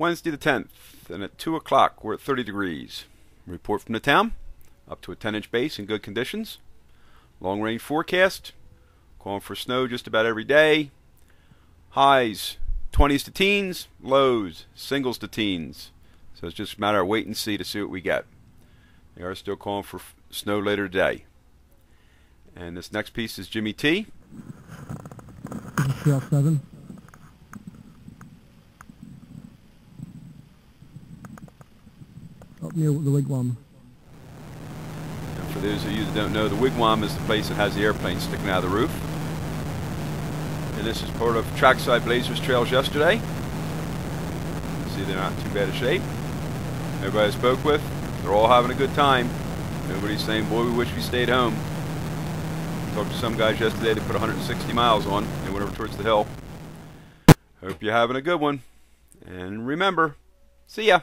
Wednesday the 10th, and at 2 o'clock we're at 30 degrees. Report from the town, up to a 10 inch base in good conditions. Long range forecast, calling for snow just about every day. Highs 20s to teens, lows singles to teens. So it's just a matter of wait and see to see what we get. They are still calling for snow later today. And this next piece is Jimmy T. This is Trail 7. Up near the wigwam. And for those of you that don't know, the wigwam is the place that has the airplane sticking out of the roof. And this is part of Trackside Blazers trails yesterday. See, they're not too bad a shape. Everybody I spoke with, they're all having a good time. Nobody's saying, boy, we wish we stayed home. Talked to some guys yesterday, they put 160 miles on. They went over towards the hill. Hope you're having a good one. And remember, see ya.